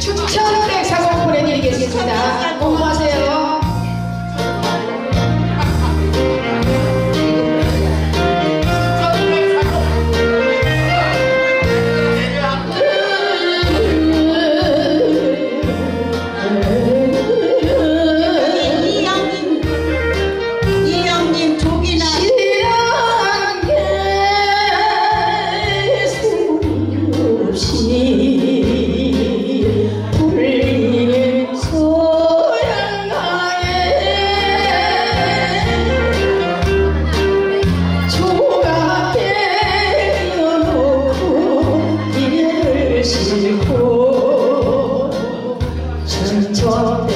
Chuchara. i'm to talk.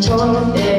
torn